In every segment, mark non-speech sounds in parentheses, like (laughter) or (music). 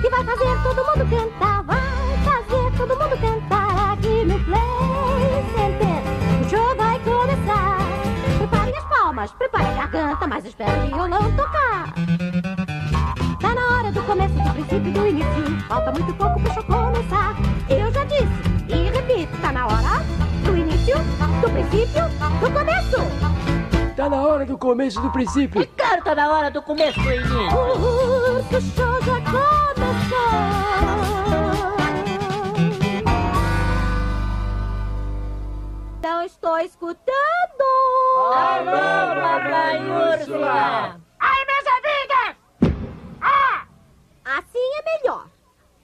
que vai fazer todo mundo cantar. Vai fazer todo mundo cantar aqui no Play Center. O show vai começar. Preparem as palmas, preparem a garganta, mas espere o violão tocar. Tá na hora do começo, do princípio, do início. Falta muito pouco pro show começar. Eu já disse e repito, tá na hora do início, do princípio, do começo. Tá na hora do começo do princípio. É claro, tá na hora do começo do início. O urso show já começou. Não estou escutando. Alô, papai Úrsula. Ai, minhas amigas! Ah! Assim é melhor.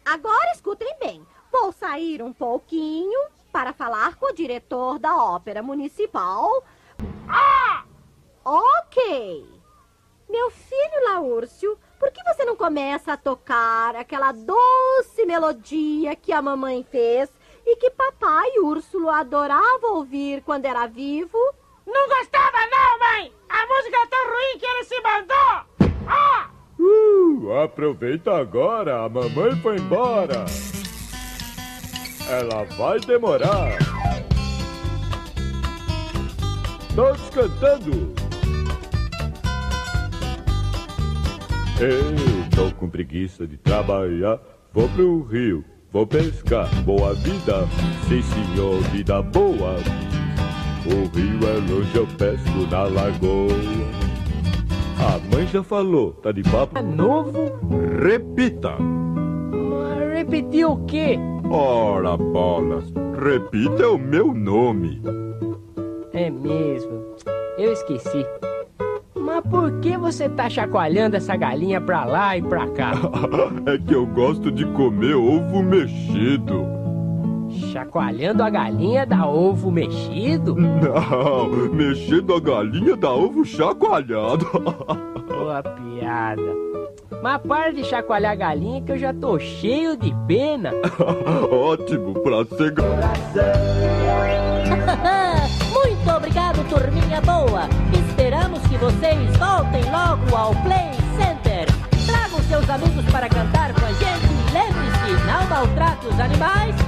Agora escutem bem. Vou sair um pouquinho para falar com o diretor da Ópera Municipal. Ah! Ok. Meu filho Laúrcio, por que você não começa a tocar aquela doce melodia que a mamãe fez e que papai Úrsulo adorava ouvir quando era vivo? Não gostava não, mãe! A música é tão ruim que ele se mandou! Ah! Uh, aproveita agora, a mamãe foi embora. Ela vai demorar. Todos cantando. Ei, tô com preguiça de trabalhar. Vou pro rio, vou pescar. Boa vida, sim senhor, vida boa. O rio é longe, eu pesco na lagoa. A mãe já falou, tá de papo? É novo? Repita. Mas repetir o quê? Ora, bolas, repita é o meu nome. É mesmo. Eu esqueci. Mas por que você tá chacoalhando essa galinha pra lá e pra cá? (laughs) é que eu gosto de comer ovo mexido. Chacoalhando a galinha dá ovo mexido? Não, mexendo a galinha dá ovo chacoalhado. (laughs) Boa piada. Mas para de chacoalhar a galinha que eu já tô cheio de pena. (laughs) Ótimo, pra ser Muito obrigado, turminha boa. Esperamos que vocês voltem logo ao Play Center. Tragam seus amigos para cantar com a gente. Lembre-se, não maltrate os animais